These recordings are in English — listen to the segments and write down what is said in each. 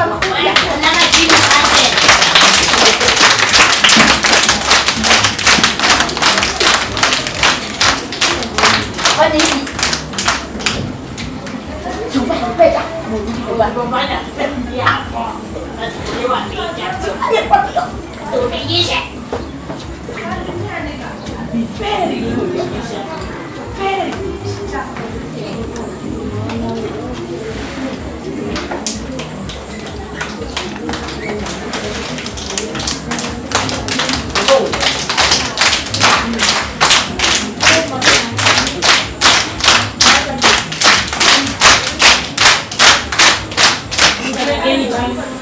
مخوف إحنا لما تجيب Bye.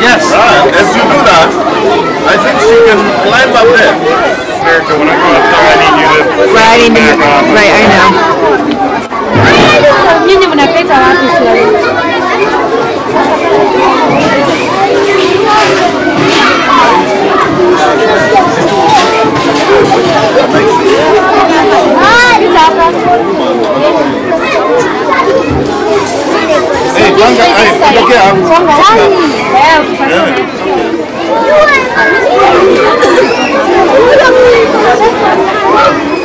Yes. Right. As you do that, I think she can climb up there. Erica, when I go up there, I need you to. Right, I need to, right, I know. Nyinyi mnapita wapi Hey, Blanca, hey, look at him. Yeah.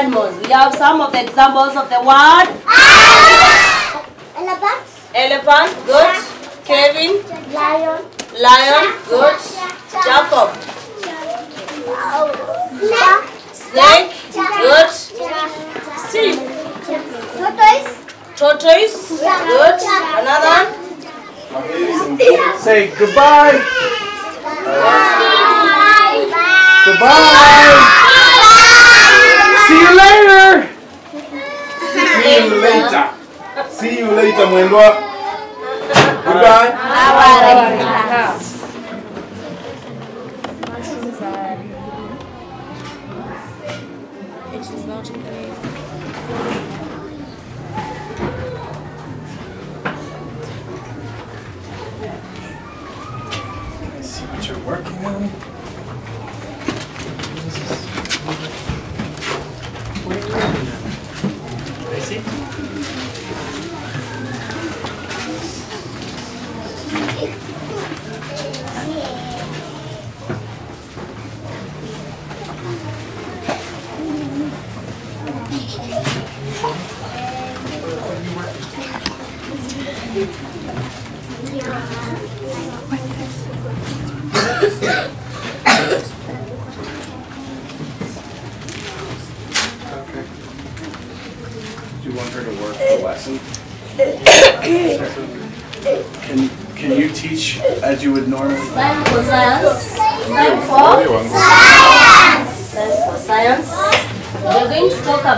Animals. We have some of the examples of the word Elephant, elephant, good. Kevin, lion, lion, good. Jacob, snake, snake, good. Steve, tortoise, tortoise, good. Another, Say goodbye. Goodbye. See you later. See you later. See you later, mwendwa. Goodbye.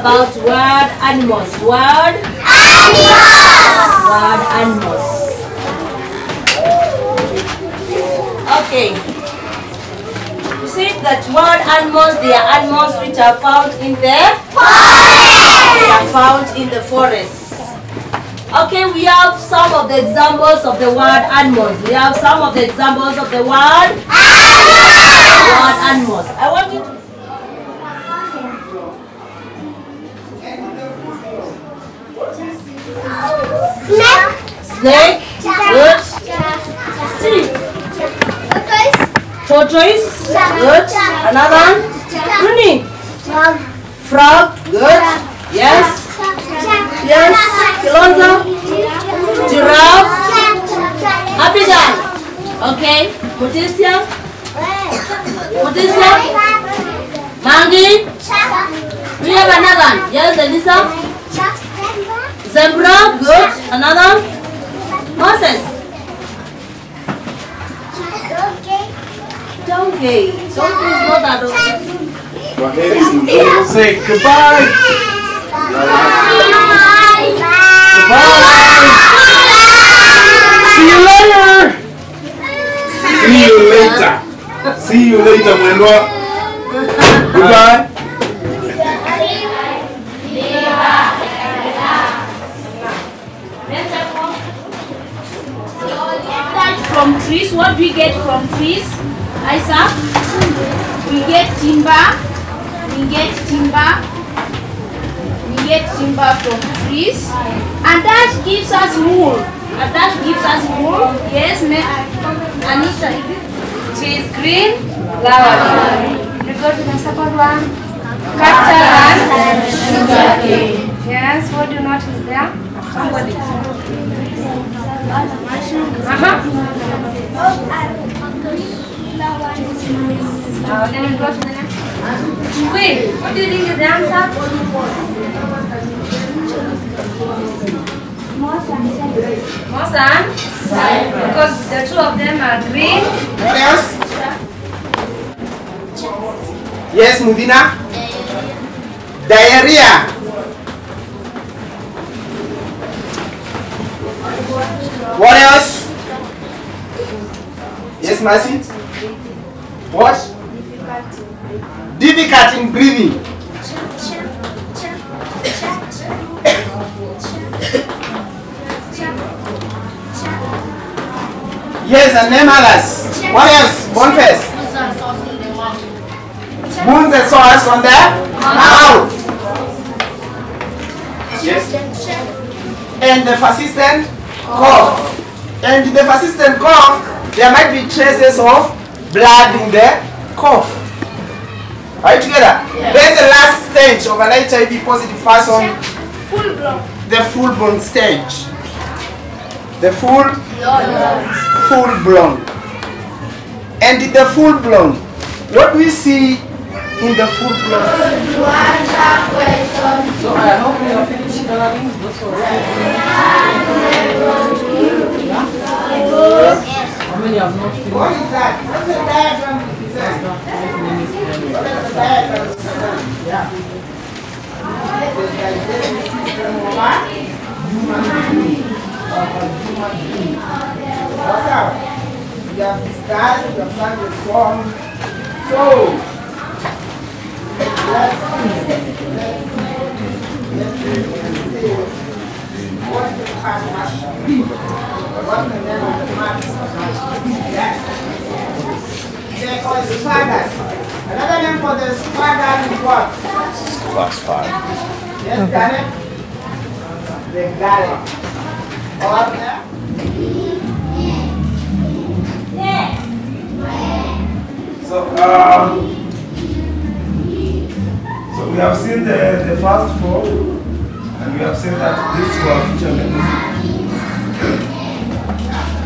About word animals. Word animals. Word animals. Okay. You see that word animals, they are animals which are found in the forest. They are found in the forest. Okay, we have some of the examples of the word animals. We have some of the examples of the word word animals. I want you to snake, good. Steve, tortoise, good. Another one, Rooney, frog, good. Yes, yes. Kilonzo, giraffe, Abidjan. Okay, Potassium, Potassium, Mangi. We have another one. Yes, Elisa. Zebra, good. Another. Moses. Donkey. Donkey is not a donkey. Kwaheri. Say goodbye. Goodbye. See you later. See you later. See you later, mwendwa. Goodbye. From trees. What do we get from trees? Isaac? We get timber. We get timber. We get timber from trees. And that gives us wool. And that gives us wool. Yes, ma Anita. She is green. Flower. We go to the second one. Cactus and sugar cane. Yes, what do you notice there? Somebody. Go to the. Queen, what do you think is the answer? More than? Because the two of them are green. What else? Yes, Mudina? Diarrhea. What else? Yes, Mercy? What? Difficult in breathing. Yes, and name others. What else? Boniface. Wounds and sores on the mouth. Yes. And the persistent cough. And the persistent cough, there might be traces of blood in the cough. Are you together? Then the last stage of an HIV positive person, Full blown. the full blown stage. The full full blown. And the full blown, what do we see in the full blown? So I hope you are finished coloring. How many have not? What is that? What's the diagram represent? What does the diagram? Yeah. What's up? You have discussed, you have form. So, let's see. Let's see. Let's see. What's the partnership? What's the name of the? Yes. They call it spaghetti. Another name for the spaghetti is what? Class five. Yes, got it? They got it. All up there? So, um, so we have seen the, the first four, and we have seen that this was feature members.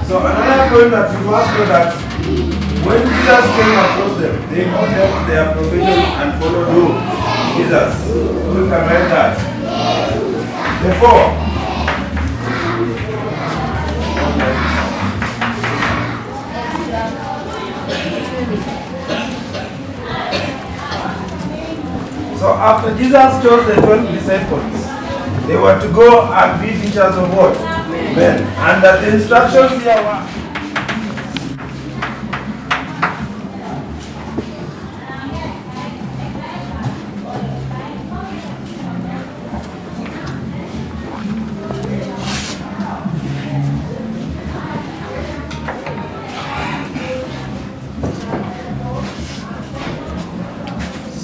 So another point that you must know that when Jesus came across them, they all left their profession and followed who? Jesus. We can write that. The four. So after Jesus chose the 12 disciples, they were to go and be teachers of what? Men. And that the instructions here were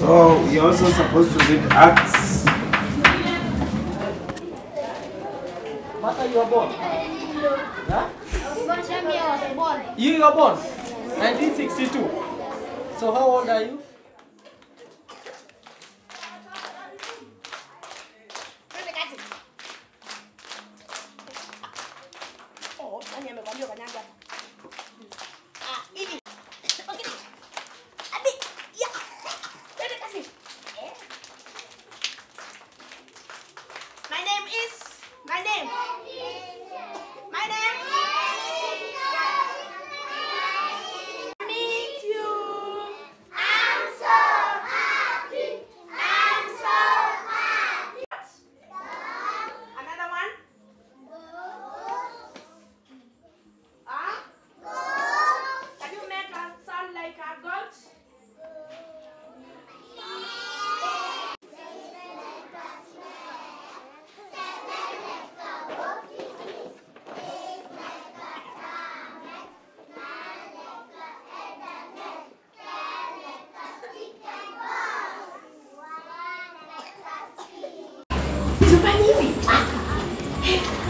So we are also supposed to read Acts. What are you born? Huh? born. You were born 1962. So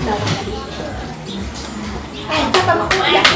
哎，爸爸，妈妈 hati.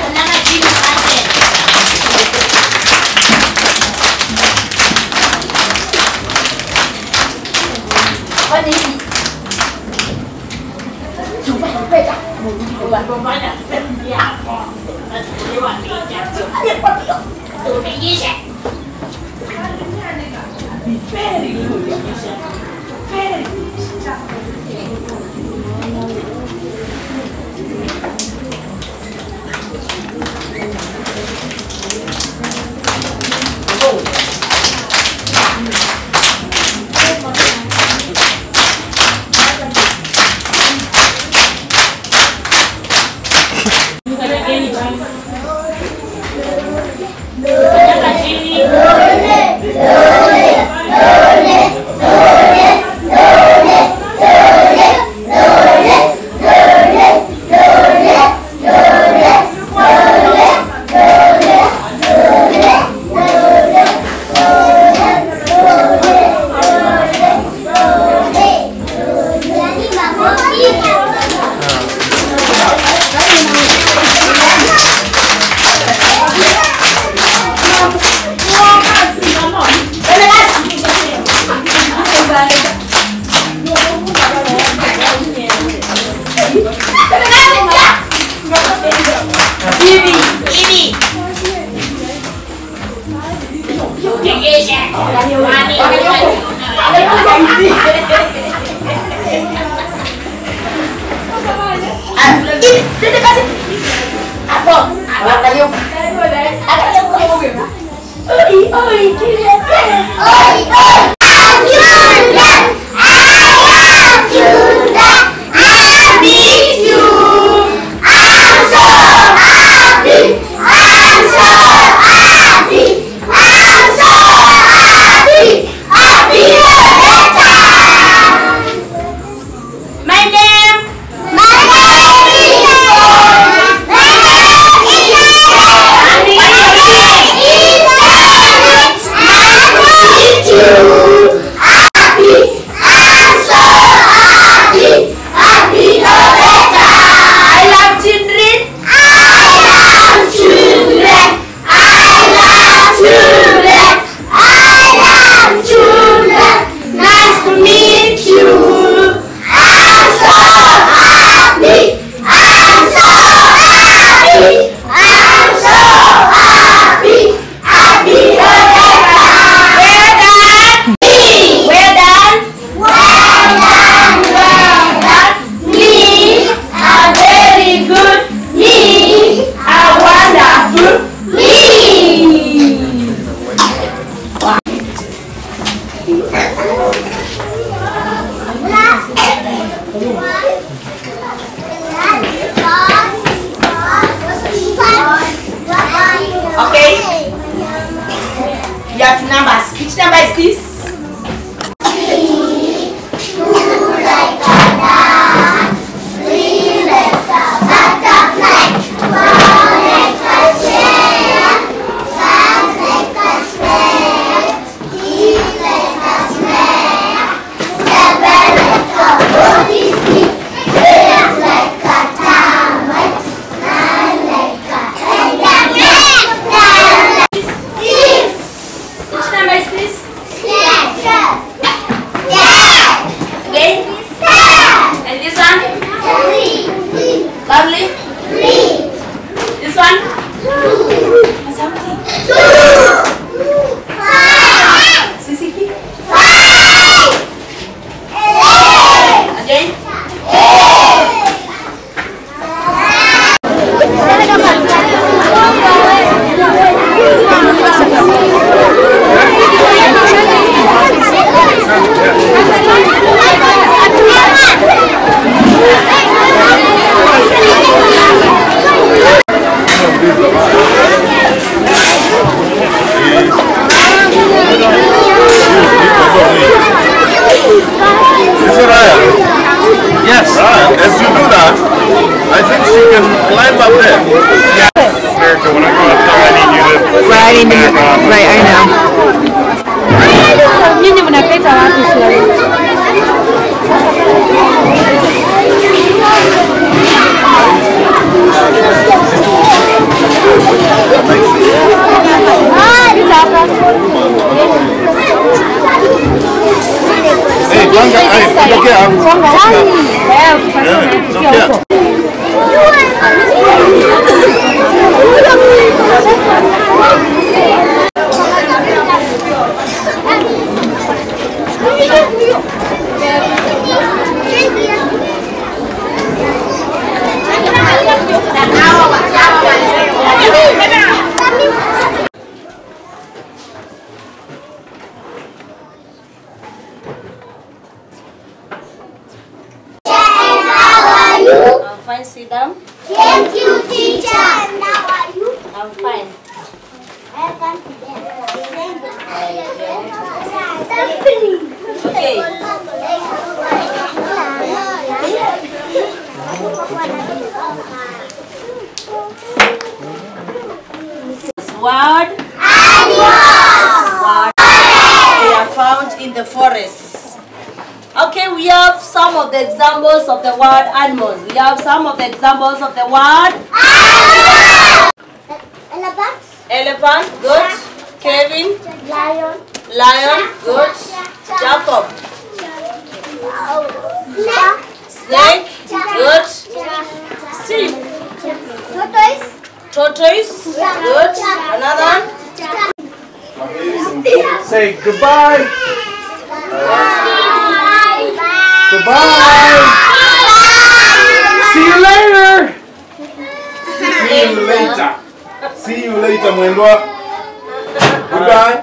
My Soraya. Yes. As you do that, I think she can climb up there. America, when I go up there, I need you to. Right, I need to, back on. right, I know. Nyinyi mnapita wapi shule? Hey, Blanca, hey, bloquea. Bloquea. Bloquea. Have some of the examples of the word Elephant, elephant, good. Kevin, lion, lion, good. Jacob, snake, snake, good. Steve, tortoise, tortoise, good. Another one. Say goodbye. Goodbye. See you later. See you later. See you later, mwendwa. Goodbye.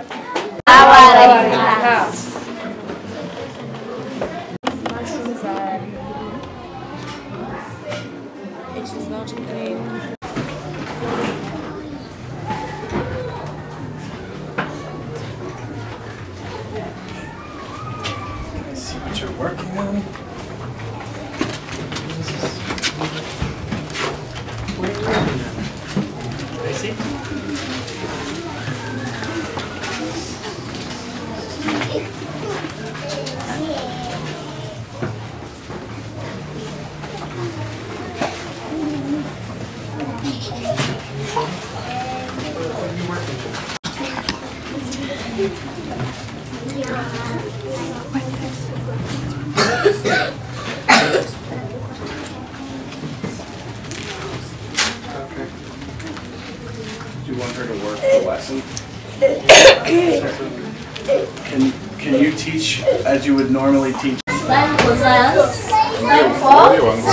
Science. Time for science.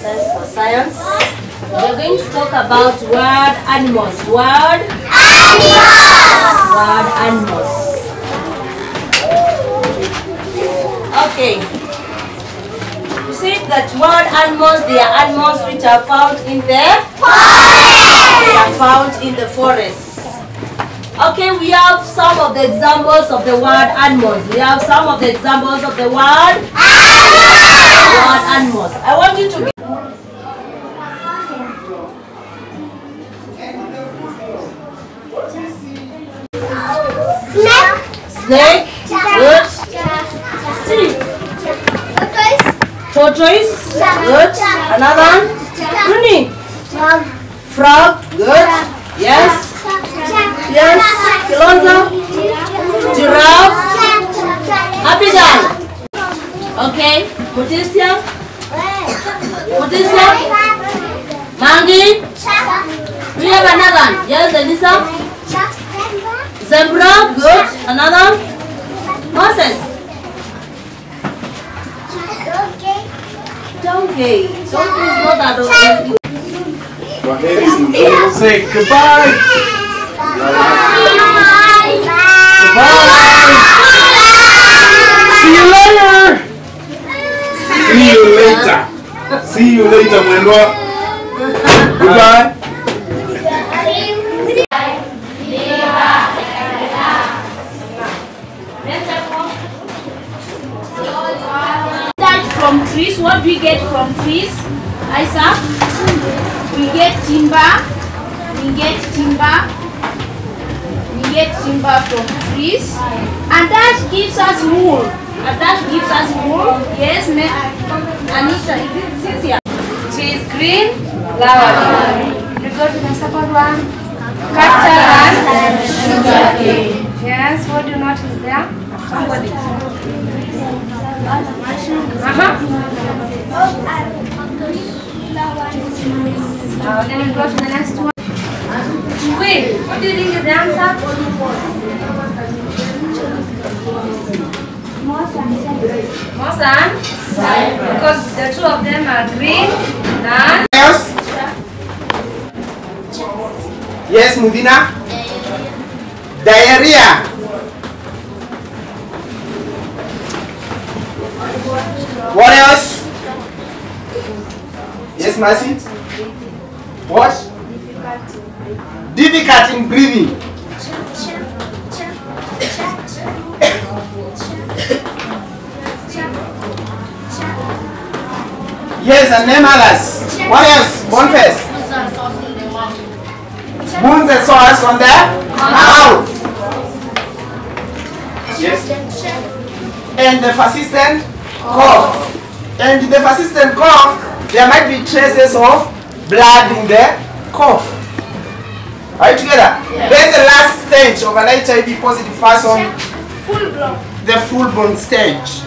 Time for science. We're going to talk about word animals. Word animals. Word animals. Okay. You see that word animals, they are animals which are found in the forest. They are found in the forest. Okay, we have some of the examples of the word animals. We have some of the examples of the word animals. Word animals. I want you to snake, snake, good. Steve, tortoise, good. Another one, frog, good. Yes, yes. Kilonzo, giraffe, Abidjan. Okay, Mutisya, Mutisya, Mangi. We have another one. Yes, Elisa. Zebra, good. Another. Moses. Donkey. Donkey is not that. Say goodbye. See you later. See you later. See you. Goodbye. From trees, what we get from trees, Isaac? We get timber, we get timber, get timber from trees, and that gives us wool. And that gives us wool. Yes, ma- Anisha, is it Cynthia? She is green, flowering. We go to the second one. Cactus and sugarcane. Yes, what do you notice there? Somebody. Uh-huh. Uh, then we go to the next one. Do you think is the answer? Mosan? Because the two of them are green and else? Yes, Mudina? Diarrhea. What else? Yes, Mercy? What? Difficult in breathing. Yes, and name others. What else? Boniface. Wounds and sores on the mouth. Yes. And the persistent cough. And the persistent cough, there might be traces of blood in the cough. Are you together? Then the last stage of an HIV positive person, Full blown. the full blown stage.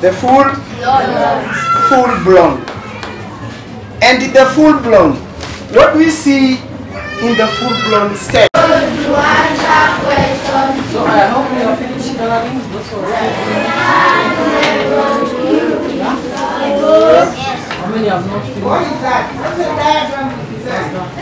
The full full blown. And in the full blown, what do we see in the full blown stage? So I hope you are finished coloring this How many have not finished? What is that? What's the diagram represent? What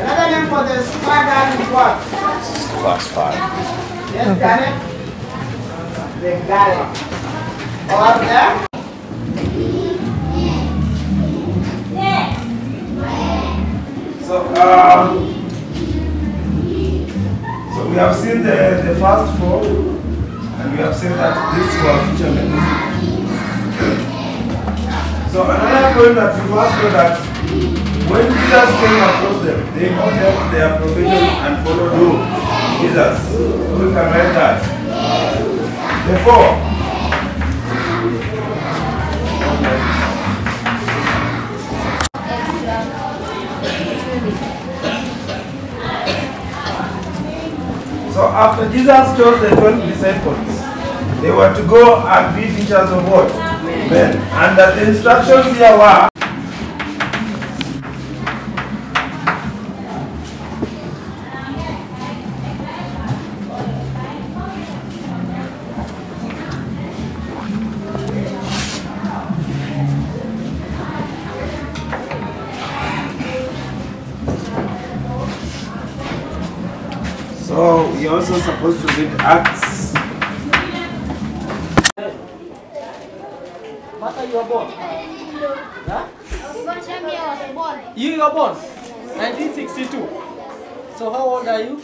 the diagram represent? Yeah. The digestive system of a human being. Of a human being. What's up? We have discussed, we have done the song. So, let's see. Let's. Let's see. What's the partnership? What's the name of the partnership? Yes. They call it spaghetti. Another name for the spaghetti is what? Class five. Yes, got it? They got it. Or there? So, um, so we have seen the, the first four, and we have seen that this was feature mechanism. So another point that we must know that when Jesus came across them, they all left their profession and followed who? Jesus. We can write that. Therefore, So after Jesus chose the 12 disciples, they were to go and be teachers of what? Men. And that the instructions here were supposed to read Acts. What are you born? Huh? You were born 1962. So how old are you?